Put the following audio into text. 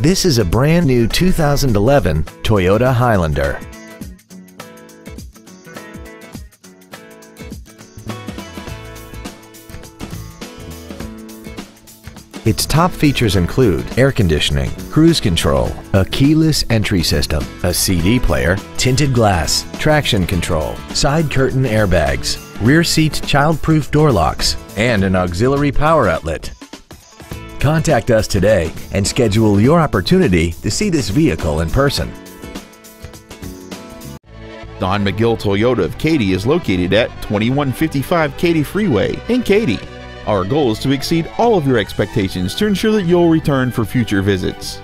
This is a brand new 2011 Toyota Highlander. Its top features include air conditioning, cruise control, a keyless entry system, a CD player, tinted glass, traction control, side curtain airbags, rear seat child-proof door locks, and an auxiliary power outlet. Contact us today and schedule your opportunity to see this vehicle in person. Don McGill Toyota of Katy is located at 2155 Katy Freeway in Katy. Our goal is to exceed all of your expectations to ensure that you'll return for future visits.